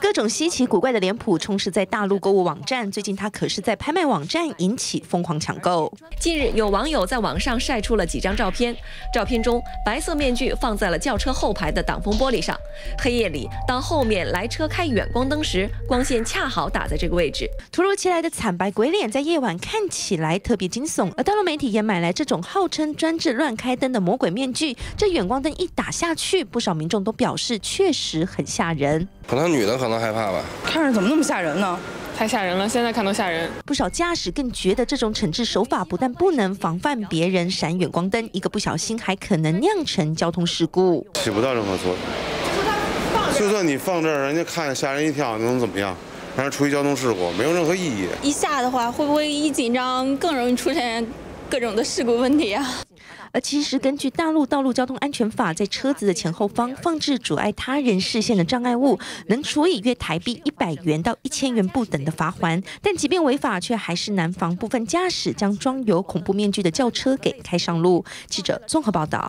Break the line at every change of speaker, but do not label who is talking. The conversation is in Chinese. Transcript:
各种稀奇古怪的脸谱充斥在大陆购物网站。最近他可是在拍卖网站引起疯狂抢购。
近日，有网友在网上晒出了几张照片，照片中白色面具放在了轿车后排的挡风玻璃上。黑夜里，当后面来车开远光灯时，光线恰好打在这个位置。
突如其来的惨白鬼脸在夜晚看起来特别惊悚。而大陆媒体也买来这种号称专治乱开灯的魔鬼面具，这远光灯一打下去，不少民众都表示确实很吓人。
可能女的可能害怕吧，
看着怎么那么吓人呢？
太吓人了，现在看都吓人。
不少驾驶更觉得这种惩治手法不但不能防范别人闪远光灯，一个不小心还可能酿成交通事故，
起不到任何作用。就算你放这儿，人家看吓人一跳，能怎么样？反正出于交通事故，没有任何意义。
一下的话，会不会一紧张更容易出现各种的事故问题啊？
而其实，根据大陆道路交通安全法，在车子的前后方放置阻碍他人视线的障碍物，能处以约台币一百元到一千元不等的罚款。但即便违法，却还是难防部分驾驶将装有恐怖面具的轿车给开上路。记者综合报道。